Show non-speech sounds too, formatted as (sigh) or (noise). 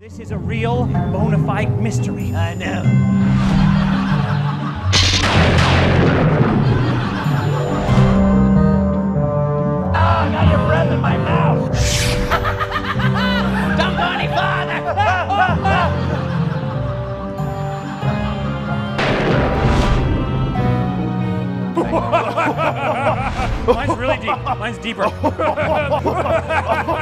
This is a real bona fide mystery. I know. Ah, got your breath in my mouth. (laughs) (laughs) Mine's really deep. Mine's deeper. (laughs)